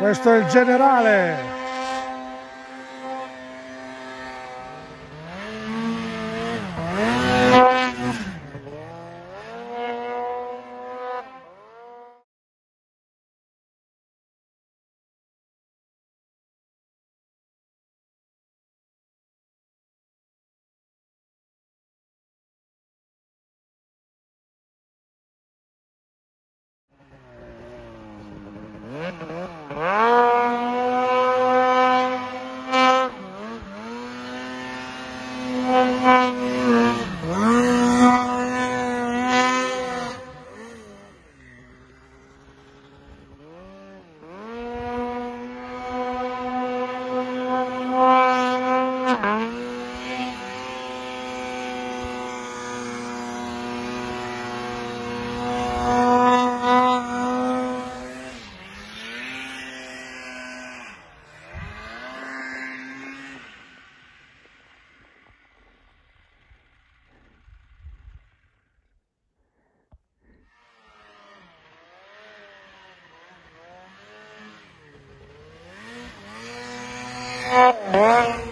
Questo è il generale. Yeah.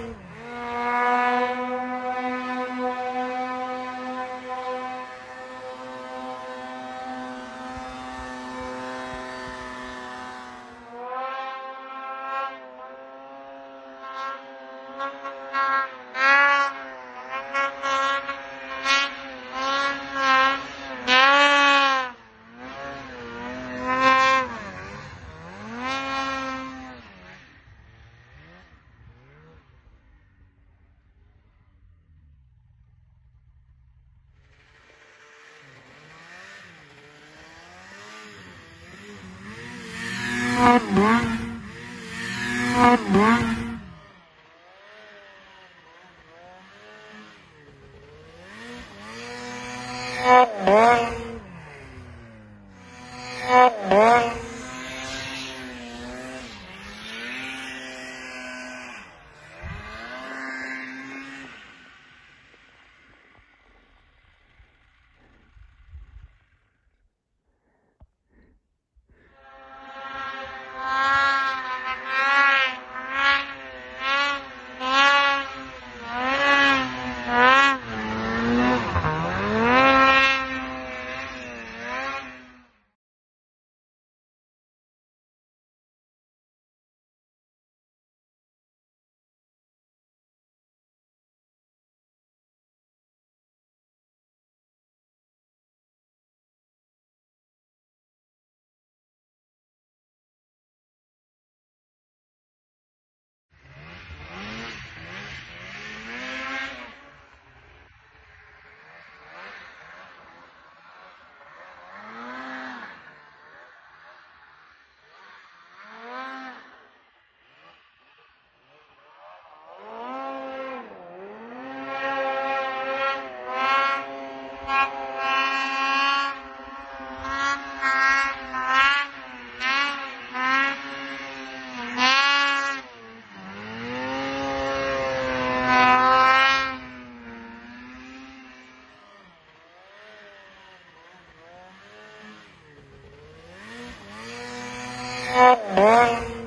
Música Amen.